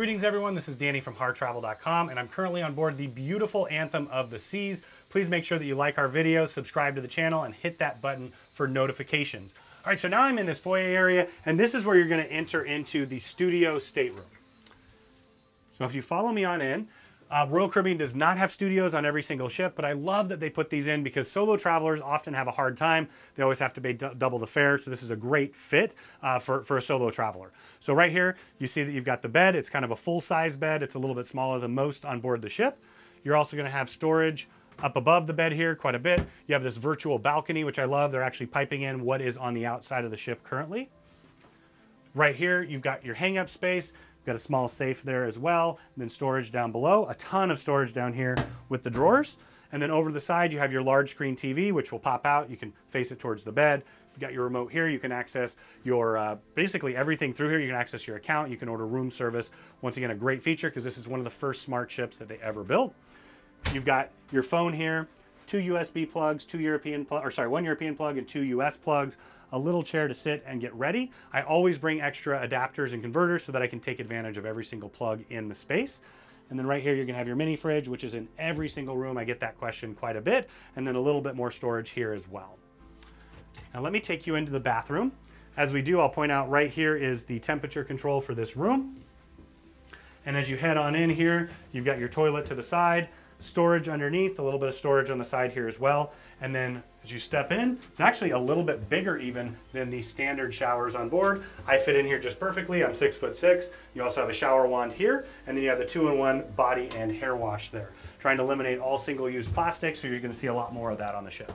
Greetings everyone, this is Danny from HarrTravel.com and I'm currently on board the beautiful Anthem of the Seas. Please make sure that you like our videos, subscribe to the channel, and hit that button for notifications. All right, so now I'm in this foyer area and this is where you're gonna enter into the studio stateroom. So if you follow me on in, uh, Royal Caribbean does not have studios on every single ship, but I love that they put these in because solo travelers often have a hard time. They always have to pay double the fare, so this is a great fit uh, for, for a solo traveler. So right here, you see that you've got the bed. It's kind of a full-size bed. It's a little bit smaller than most on board the ship. You're also gonna have storage up above the bed here quite a bit. You have this virtual balcony, which I love. They're actually piping in what is on the outside of the ship currently. Right here, you've got your hang-up space. Got a small safe there as well, and then storage down below. A ton of storage down here with the drawers. And then over the side, you have your large screen TV, which will pop out. You can face it towards the bed. You've got your remote here. You can access your, uh, basically everything through here. You can access your account. You can order room service. Once again, a great feature because this is one of the first smart ships that they ever built. You've got your phone here two USB plugs, two European plug, or sorry, one European plug and two US plugs, a little chair to sit and get ready. I always bring extra adapters and converters so that I can take advantage of every single plug in the space. And then right here, you're gonna have your mini fridge, which is in every single room. I get that question quite a bit. And then a little bit more storage here as well. Now let me take you into the bathroom. As we do, I'll point out right here is the temperature control for this room. And as you head on in here, you've got your toilet to the side, storage underneath, a little bit of storage on the side here as well. And then as you step in, it's actually a little bit bigger even than the standard showers on board. I fit in here just perfectly. I'm six foot six. You also have a shower wand here, and then you have the two-in-one body and hair wash there. Trying to eliminate all single-use plastic, so you're gonna see a lot more of that on the ship.